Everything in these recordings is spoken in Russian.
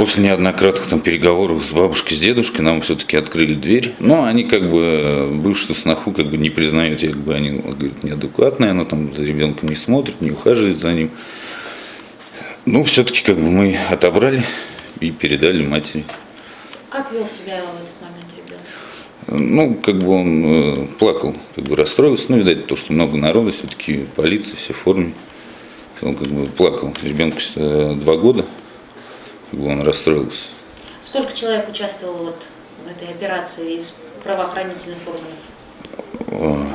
После неоднократных там переговоров с бабушкой, с дедушкой нам все-таки открыли дверь. Но они как бы бывшую сноху как бы не признают, как бы они говорят, неадекватная, она там за ребенком не смотрит, не ухаживает за ним. Ну, все-таки как бы мы отобрали и передали матери. Как вел себя в этот момент ребенок? Ну, как бы он э, плакал, как бы расстроился. Ну, видать, то, что много народа, все-таки полиция, все в форме. Он как бы плакал. Ребенку э, два года, как бы он расстроился. Сколько человек участвовало вот в этой операции из правоохранительных органов?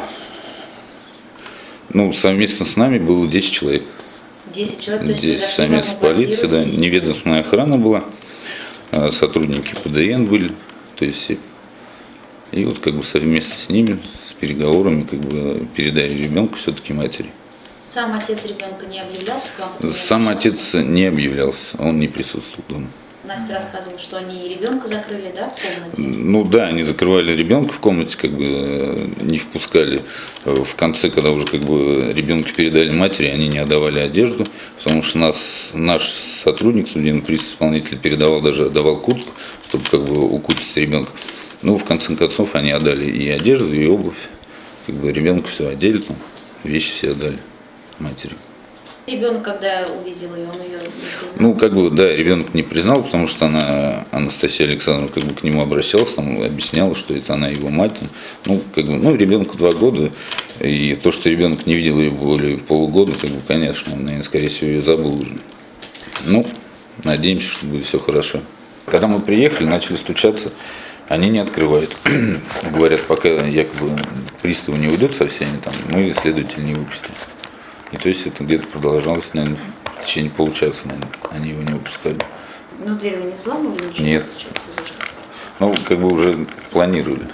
Ну, совместно с нами было 10 человек. 10 человек, то есть вы Здесь зашли в совместно полицией, да, 10 неведомственная охрана была, а, сотрудники ПДН были, то есть все. И вот как бы совместно с ними, с переговорами, как бы передали ребенка все-таки матери. Сам отец ребенка не объявлялся к вам? Сам отец не объявлялся, он не присутствовал дома. Настя рассказывала, что они ребенка закрыли, да, в комнате? Ну да, они закрывали ребенка в комнате, как бы э, не впускали. Э, В конце, когда уже как бы ребенка передали матери, они не отдавали одежду, потому что нас, наш сотрудник, судебный приз исполнитель, передавал даже давал куртку, чтобы как бы укутать ребенка. Ну, в конце концов, они отдали и одежду, и обувь. Как бы ребенка все одели, там, вещи все отдали матери. Ребенок, когда увидел ее, он ее не признал? Ну, как бы, да, ребенок не признал, потому что она, Анастасия Александровна, как бы к нему обращалась, там, объясняла, что это она его мать. Ну, как бы, ну, ребенку два года, и то, что ребенок не видел ее более полугода, как бы, конечно, он, наверное, скорее всего, ее забыл уже. Ну, надеемся, что будет все хорошо. Когда мы приехали, начали стучаться, они не открывают. Говорят, пока якобы приставы не уйдут со всеми, там, мы следователя не выпустим. И то есть это где-то продолжалось, наверное, в течение получаса, наверное, они его не выпускали. Ну, дверь вы не взламывали? Нет. Ну, как бы уже планировали.